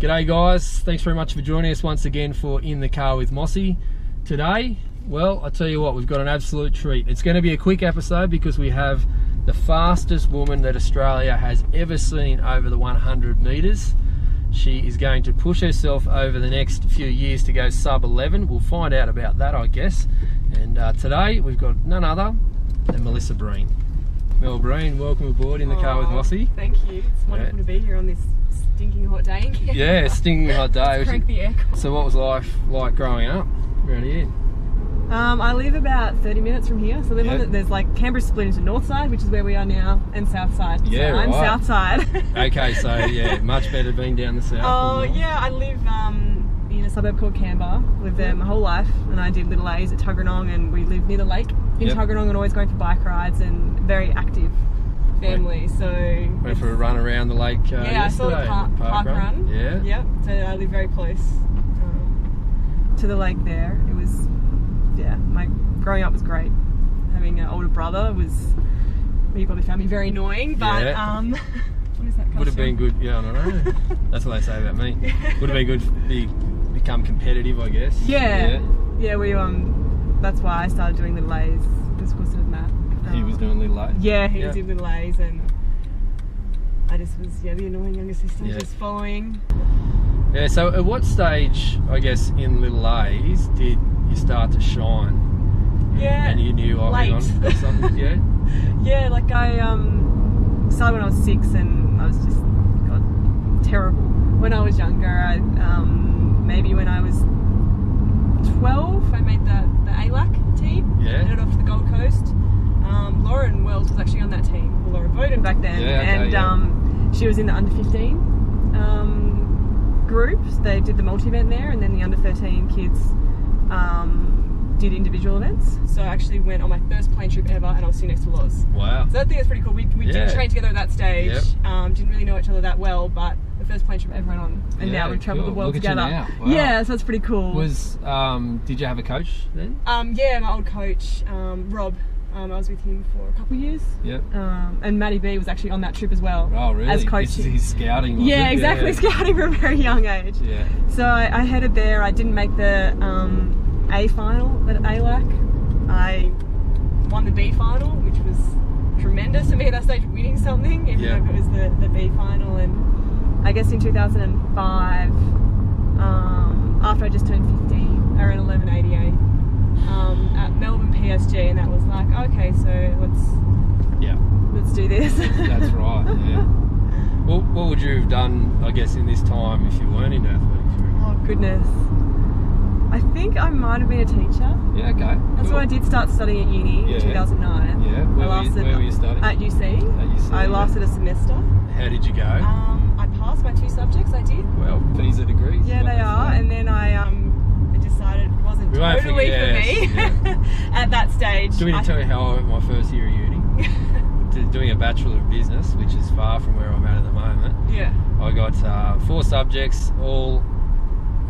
G'day guys, thanks very much for joining us once again for In the Car with Mossy. Today, well, I tell you what, we've got an absolute treat. It's going to be a quick episode because we have the fastest woman that Australia has ever seen over the 100 metres. She is going to push herself over the next few years to go sub 11. We'll find out about that, I guess. And uh, today we've got none other than Melissa Breen. Mel Breen, welcome aboard in the car with Mossy. Thank you. It's wonderful Yeah. to be here on this stinking hot day. Yeah, stinking hot day. Crank the aircon. So, what was life like growing up around here? Um, I live about 30 minutes from here. So I live on Yeah. the, there's like Canberra split into north side, which is where we are now, and south side. Yeah, so I'm right. south side. Okay, so yeah, much better being down the south. Oh yeah, I live um, in a suburb called Canberra. Lived there my whole life, and I did little A's at Tuggeranong, and we live near the lake in Yep. Tuggeranong, and always going for bike rides, and very active family. So Went for a run around the lake. Uh, yeah, I saw the yesterday, park, park run. Yeah. Yep. So I live very close um, to the lake there. It was, yeah, my growing up was great. Having an older brother was, well, you probably found me very annoying, but Yeah. um, what is that? Would have been good. Yeah, I don't know. That's what they say about me. Would have been good. To be, become competitive, I guess. Yeah. Yeah, we um, that's why I started doing little A's. Just because of that. He Um, was doing little late. Yeah, he Yeah. was doing little A's, and I just was yeah the annoying younger sister Yeah. just following. Yeah. So, at what stage, I guess, in little A's did you start to shine? Yeah, And you knew, I was on, something. Yeah. Yeah, like I um started when I was six, and I was just God terrible. When I was younger, I um maybe when I was twelve, I made the the ALAC team. Yeah. Headed off to the Gold Coast. Um, Lauren Wells was actually on that team. Well, Laura Boden back then, Yeah, okay, and yeah. um she was in the under fifteen um group. They did the multi event there, and then the under thirteen kids. Um, did individual events. So I actually went on my first plane trip ever and I was sitting next to Loz. Wow. So I think that's pretty cool. We, we Yeah. did train together at that stage. Yep. Um, didn't really know each other that well, but the first plane trip I ever went on, and Yeah, now we've travelled cool. the world Look together. Wow. Yeah, so that's pretty cool. Was um, did you have a coach then? um, yeah, my old coach, um, Rob. Um, I was with him for a couple of years. Yep. Um, and Matty B was actually on that trip as well. Oh, really? As coaching. is his scouting. yeah, it? exactly. Scouting from a very young age. Yeah. So I, I headed there. I didn't make the um, A final at ALAC. I won the B final, which was tremendous for me at that stage, winning something, even Yeah. though it was the, the B final. And I guess in 2005, um, after I just turned 15, I ran 1188 um, at Melbourne PSG, and that was like, okay, so let's Yeah. let's do this. That's right. Yeah. What, what would you have done, I guess, in this time if you weren't in athletics? oh goodness. I think I might have been a teacher. Yeah. Okay. That's cool. why I did start studying at uni Yeah. in 2009. Yeah. Where, I were you, lasted where were you studying? at UC. At UC, I yeah. lasted a semester. How did you go? Um, I passed my two subjects. I did. well, visa degrees. Yeah, they are. And then I um, I decided it wasn't We won't totally forget- for me at that stage. Do you want to tell you how I my first year of uni? doing a Bachelor of Business, which is far from where I'm at at the moment. yeah. I got uh, four subjects, all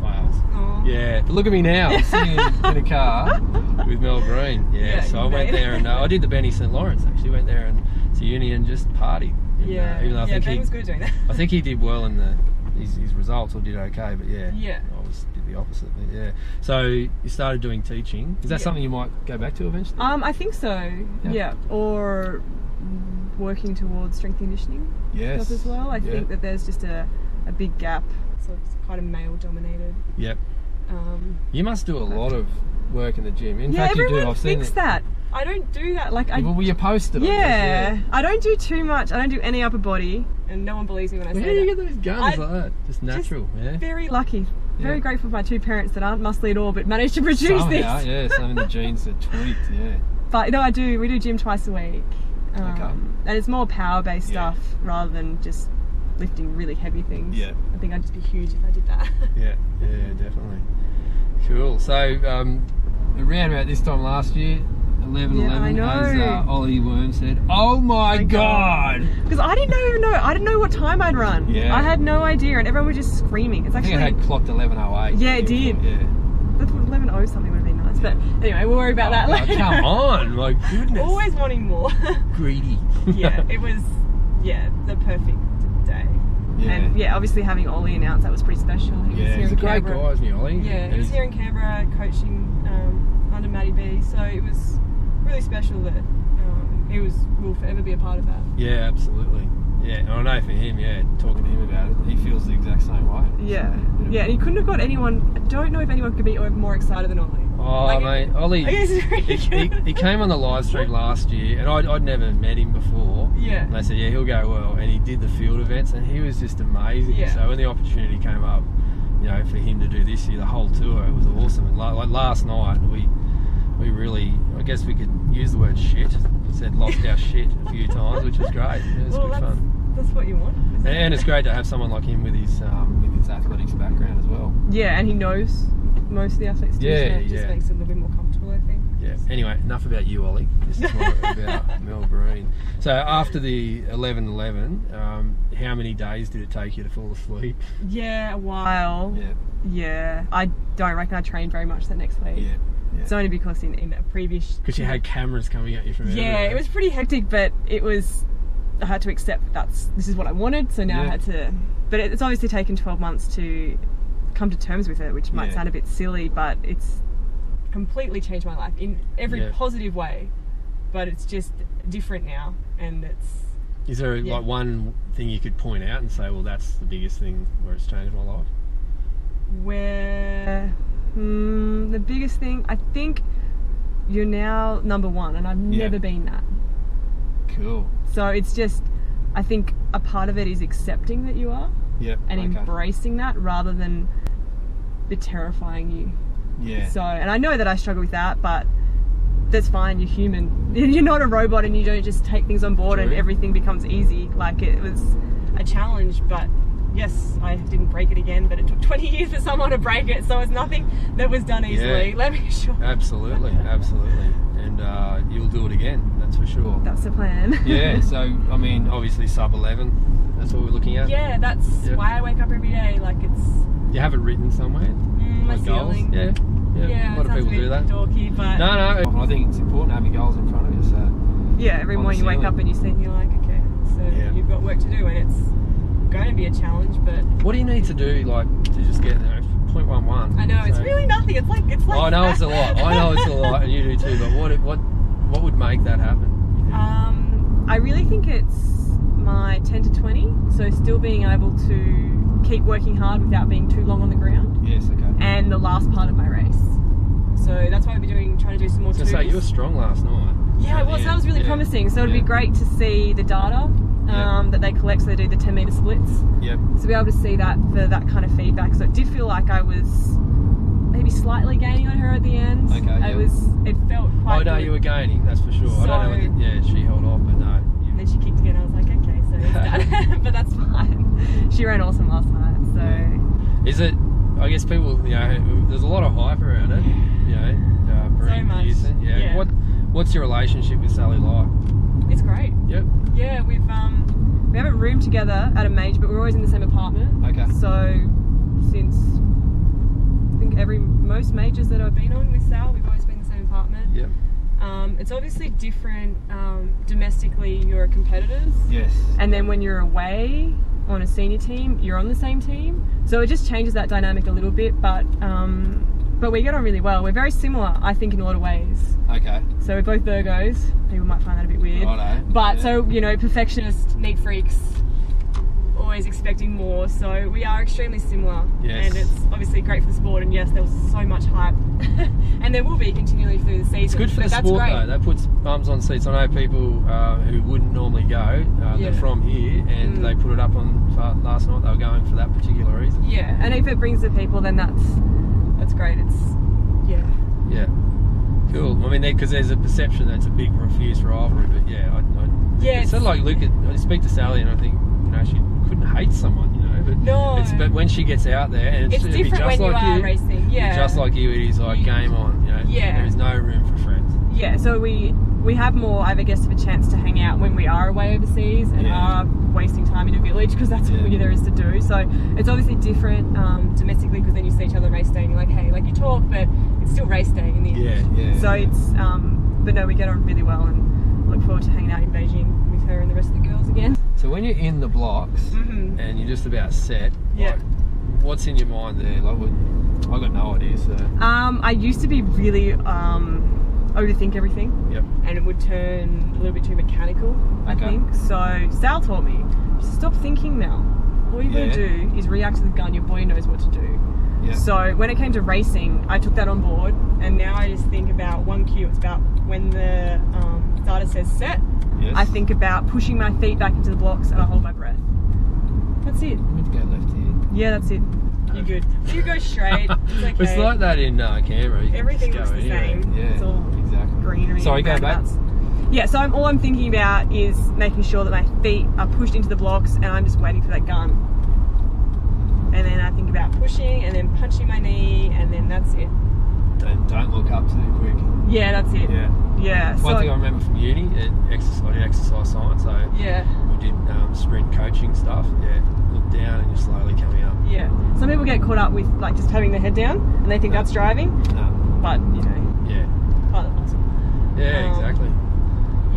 fails. Oh. Yeah, but look at me now, sitting in, a car with Mel Breen. Yeah, Yeah, so I went there and uh, I did the Benny St Lawrence actually. Went there and to uni and just partied. And, uh, Yeah. even though I yeah, think he, was good at doing that. I think he did well in the his, his results or did okay, but yeah, Yeah. I was did the opposite. But yeah, so you started doing teaching. Is that Yeah. something you might go back to eventually? Um, I think so. Yeah. Yeah. Or working towards strength conditioning yes. stuff as well. I Yeah. think that there's just a, a big gap. So it's quite a male dominated. Yep. Um, You must do a lot of work in the gym. In yeah, fact, you do. I've seen it. that. I don't do that. Like I. Well, you posted. Guess, yeah, I don't do too much. I don't do any upper body, and no one believes me when I Where say do you get those guns I- like that? Just natural, yeah. Very lucky. Very Yeah. grateful for my two parents that aren't muscly at all, but managed to produce Somehow, this. yeah. Some of the genes are tweaked, yeah. But no, I do. We do gym twice a week, um, Okay. and it's more power based Yeah. stuff rather than just lifting really heavy things. Yeah. I think I'd just be huge if I did that. Yeah, yeah, definitely. Cool. So, um, around about this time last year, 11 Yeah, I 11, as uh, Ollie Worm said, Oh my My god! Because I didn't even know. I didn't know what time I'd run. Yeah. I had no idea, and everyone was just screaming. It's actually. I think I had clocked 11.08. Yeah, it did. Yeah. that's what eleven oh something would have been nice. But anyway, we'll worry about that Oh, later. come on, my goodness. Always wanting more. greedy. yeah, it was yeah the perfect day. Yeah. And yeah, obviously having Ollie announce that was pretty special. He was Yeah, here he's a in great Canberra. guy, isn't he, Ollie? Yeah, he was here in Canberra coaching um, under Matty B, so it was really special that um, he was will forever be a part of that. Yeah, absolutely. Yeah, and I know for him, yeah, talking to him about it, he feels the exact same way. Yeah, yeah, and he couldn't have got anyone. I don't know if anyone could be more excited than Ollie. Oh, Like, mate, Ollie, I guess it's really he, he, came on the live stream last year, and I'd, I'd never met him before. Yeah. And they said, yeah, he'll go well. And he did the field events, and he was just amazing. Yeah. So when the opportunity came up, you know, for him to do this year, the whole tour, it was awesome. And la- like last night, we we really, I guess we could use the word shit. We said lost our shit a few times, which was great. It was well, good that's, fun. that's what you want. And, it? and it's great to have someone like him with his um, with his athletics background as well. Yeah, and he knows most of the athletes too, Yeah, so it just yeah. makes it a little bit more comfortable, I think. Yeah. Anyway, enough about you, Ollie. This is more about Mel Breen. So after the 11-11, um, how many days did it take you to fall asleep? Yeah, a while. Yeah. Yeah, I don't reckon I trained very much that next week. Yeah. It's only because in, in a previous. Because you had cameras coming at you from Yeah, everywhere. it was pretty hectic, but it was. I had to accept that that's this is what I wanted, so now I had to. But it's obviously taken 12 months to come to terms with it, which might Yeah. sound a bit silly, but it's completely changed my life in every Yeah. positive way. But it's just different now, and it's Is there Yeah. like one thing you could point out and say, well, that's the biggest thing where it's changed my life? where hmm, the biggest thing I think you're now number one, and I've Yeah. never been that. Cool. So it's just, I think a part of it is accepting that you are Yep. and okay. embracing that rather than the terrifying you. Yeah. So, and I know that I struggle with that, but that's fine. You're human. You're not a robot, and you don't just take things on board and everything becomes easy. Like it was a challenge, but yes, I didn't break it again. But it took 20 years for someone to break it, so it's nothing that was done easily. Yeah. Let me assure. Absolutely, absolutely. And uh, you'll do it again, that's for sure. That's the plan. yeah, so, I mean, obviously sub 11, that's what we're looking at. yeah, that's Yeah. why I wake up every day. Like it's You have it written somewhere? mm, my Like goals? ceiling. Yeah. Yeah, Yeah, a lot of people a bit do that. dorky, but No, no. I think it's important having goals in front of you. So yeah, every morning you wake up and you see, and you're like, okay, so Yeah. you've got work to do, and it's going to be a challenge. But what do you need to do, like, to just get there? 0.11. I know it's really nothing. It's like it's like. I know it's a lot. I know it's a lot, and you do too. But what what what would make that happen? Um, I really think it's my 10 to 20. So still being able to keep working hard without being too long on the ground, yes. Okay. and the last part of my race. So that's why I'll be doing trying to do some more. I was gonna say you were strong last night. Yeah, it was. That was really Yeah. promising. So it'd Yeah. be great to see the data um, Yeah. that they collect. So they do the 10 meter splits. Yep. So be able to see that for that kind of feedback. So it did feel like I was maybe slightly gaining on her at the end. Okay, It yeah. was. It felt quite. I know good. you were gaining. That's for sure. I don't know. So- Whether, yeah, she held off, but no. You, then she kicked again. I was like, okay, so it's done. but that's fine. She ran awesome last night. So Is it? I guess people, you know, there's a lot of hype around it. You know, uh, Breen much. Yeah. yeah. What What's your relationship with Sally like? it's great. Yep. Yeah, we've um we haven't roomed together at a major, but we're always in the same apartment. Okay. So since I think every most majors that I've been on with Sal, we've always been in the same apartment. Yep. Um, it's obviously different um, domestically. You're competitors, Yes. and then when you're away on a senior team, you're on the same team. So it just changes that dynamic a little bit. But um, but we get on really well. We're very similar, I think, in a lot of ways. Okay. So we're both Virgos. People might find that a bit weird. Righto. But Yeah. so you know, perfectionist, neat freaks, always expecting more. So we are extremely similar, Yes. and it's obviously great for the sport. And yes, there was so much hype, and there will be continually through the season. It's good for the sport great. though. That puts bums on seats. I know people uh, who wouldn't normally go. Uh, They're from here, and Mm. they put it up on last night. They were going for that particular reason. Yeah, and if it brings the people, then that's that's great. It's yeah, Yeah. Cool. I mean, because there's a perception that it's a big refuse rivalry, but yeah, I, I, Yeah, It's sort of like look at. I speak to Sally, and I think you know she couldn't hate someone, you know. But No. it's but when she gets out there, and it's, it's different just when you like are you, racing. Yeah, just like you, it is like You- game on. You know. Yeah. There is no room for friends. yeah. So we we have more, I guess, of a chance to hang out when we are away overseas and Yeah. are wasting time in a village because that's all there is to do. So it's obviously different um, domestically because then you see each other race day and you're like, hey, like you talk, but it's still race day in the end. Yeah. Yeah. So yeah. it's, um, but no, we get on really well and look forward to hanging out in Beijing with her and the rest of the girls again. So when you're in the blocks Mhm. and you're just about set, Yeah. like, what's in your mind there? Like, what, I got no idea. So, Um, I used to be really um, overthink everything, yep. and it would turn a little bit too mechanical. I Okay. think so. Sal taught me stop thinking now. All you Yeah. gotta do is react to the gun. Your body knows what to do. Yeah. So when it came to racing, I took that on board, and now I just think about one cue. It's about when the um, starter says set. yes. I think about pushing my feet back into the blocks, and I hold my breath. That's it. Go left here. Yeah, that's it. You're good. You go straight. It's okay. It's like that in uh, Canberra. You Everything looks the anywhere. same. Yeah, It's all. Greenery. Sorry, go back. Yeah, so I'm, all I'm thinking about is making sure that my feet are pushed into the blocks and I'm just waiting for that gun. And then I think about pushing and then punching my knee and then that's it. Don't, don't look up too quick. Yeah, that's it. Yeah. Yeah. One so, thing I remember from uni, at exercise, exercise science, so yeah, we did um, sprint coaching stuff. Yeah, look down and you're slowly coming up. yeah. Some people get caught up with like just having their head down and they think No. that's driving, No. but you know, Yeah. part of the muscle. Yeah, Um, exactly.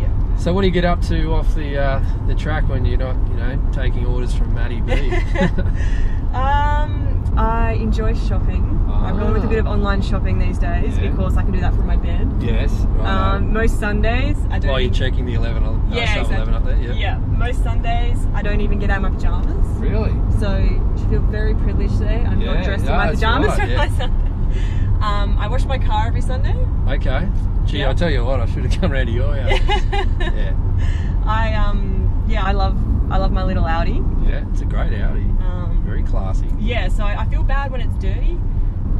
Yeah. So what do you get up to off the uh, the track when you're not, you know, taking orders from Matty B? um, I enjoy shopping. I've gone with a bit of Ah. online shopping these days Yeah. because I can do that from my bed. yes. Right. Um, most Sundays, I don't. While you're checking the 11, uh, Yeah, exactly. 11 up there. Yeah. Yeah, most Sundays I don't even get out of my pajamas. Really? So I feel very privileged today. I'm Yeah, not dressed in my pajamas right, for yeah. my Sunday. Um, I wash my car every Sunday. Okay. Gee, Yeah. I tell you what, I should have come round to your house. yeah. I um yeah I love I love my little Audi. Yeah, it's a great Audi. Um, Very classy. yeah, so I feel bad when it's dirty.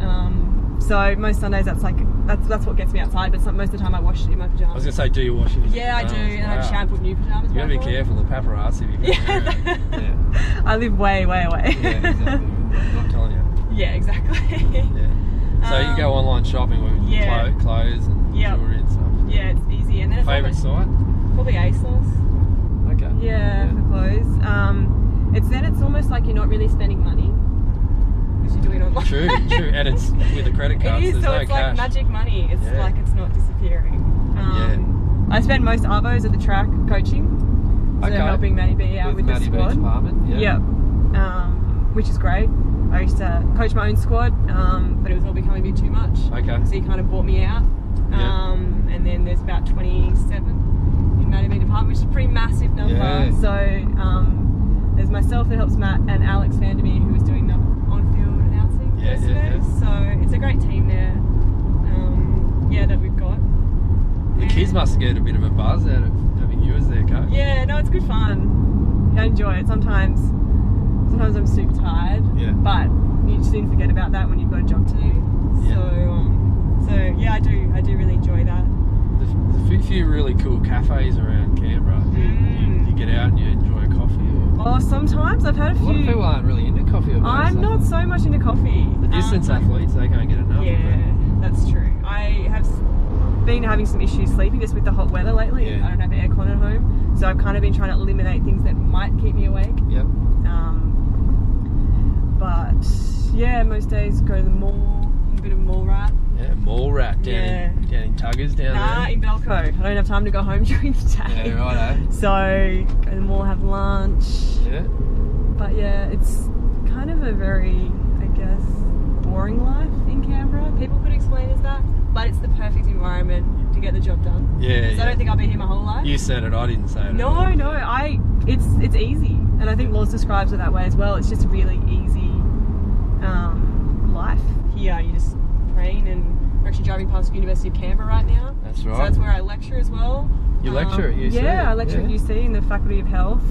Um, so most Sundays that's like that's that's what gets me outside. But some, most of the time I wash it in my pajamas. I was going to say, do you wash it? in your Yeah, I do, and I shampoo new pajamas. You got to be careful, the paparazzi. If you Yeah. yeah. I live way way away. Yeah, exactly. I'm not telling you. yeah, exactly. Yeah. So you go Um, online shopping with yeah. clothes and Yep. jewelry and stuff. Yeah, it's easy, and then Favorite site? probably ASOS. Okay. Yeah, for clothes. Um, it's then it's almost like you're not really spending money because you're doing online. True, true. And it's with the credit cards. It is, there's so no it's cash. like magic money. It's Yeah. like it's not disappearing. Um, I spend most arvos at the track coaching, so Okay. helping Matty B out with, Matty the squad. Apartment. Yeah. Yep. Um, which is great. I used to coach my own squad, um, but it was all becoming a bit too much. Okay. So he kind of bought me out. Yeah. Um, and then there's about 27 in B department, which is a pretty massive number. Yeah. So um, there's myself that helps Matt and Alex Vandermeer who was doing the on-field announcing Yeah, yesterday. yeah. So it's a great team there. Um, yeah, that we've got. The kids must get a bit of a buzz out of having you as their coach. Yeah, no, it's good fun. I enjoy it. Sometimes, sometimes I'm super tired. Yeah. But you soon forget about that when you've got a job to do. Yeah. So, um, so yeah, I do. I do really enjoy that. There's, there's a few really cool cafes around Canberra. You, Mm. you, you get out and you enjoy a coffee. Or, Oh, sometimes I've had a a lot of few. people aren't really into coffee. I'm not so much into coffee. The distance Um, athletes, they can't get enough. Yeah, that's true. I have been having some issues sleeping just with the hot weather lately. Yeah. I don't have aircon at home, so I've kind of been trying to eliminate things that might keep me awake. Yep. Um, but yeah, most days go to the mall, bit of mall rat. Yeah, mall rat down, in, down in Tuggers down Nah, there. in Belco. I don't have time to go home during the day. Yeah, righto. So go to the mall, have lunch. Yeah. But yeah, it's kind of a very, I guess, boring life in Canberra. People could explain as that, but it's the perfect environment to get the job done. Yeah. So yeah. I don't think I'll be here my whole life. You said it, I didn't say it. no, no, I. It's it's easy, and I think Loz describes it that way as well. It's just a really easy um, life here. You just train, and we're actually driving past University of Canberra right now. That's right. So that's where I lecture as well. You lecture at UC? Yeah, I lecture at Yeah. UC in the Faculty of Health.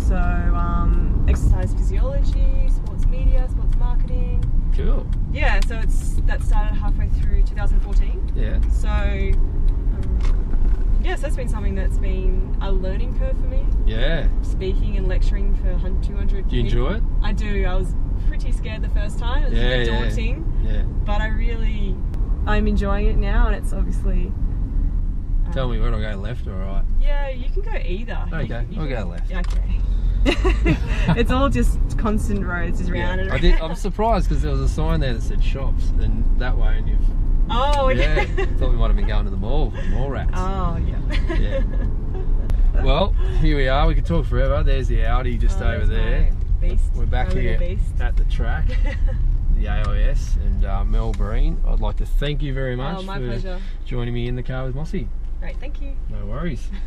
So um, exercise physiology, sports media, sports marketing. Cool. Yeah, so it's that started halfway through 2014. Yeah. So um, yeah, so that's been something that's been a learning curve for me. Yeah. Speaking and lecturing for 200. Do you people. enjoy it? I do. I was pretty scared the first time. It was Yeah, a bit yeah. Yeah. but I really, I'm enjoying it now, and it's obviously. um, Tell me where do I go left or right? Yeah, you can go either. You Okay, can- you I'll can- go left. Yeah, Okay. it's all just constant roads, just round and I did. I'm surprised because there was a sign there that said shops, and that way, and you've. Oh, Yeah. okay. thought we might have been going to the mall. for Mall rats. oh, yeah. Yeah. Well, here we are. We could talk forever. There's the Audi just Oh, over there. Beast. We're back here at the track, the AIS, and uh, Mel Breen. I'd like to thank you very much Oh, for pleasure. joining me in the car with Mossy. Great, thank you. No worries.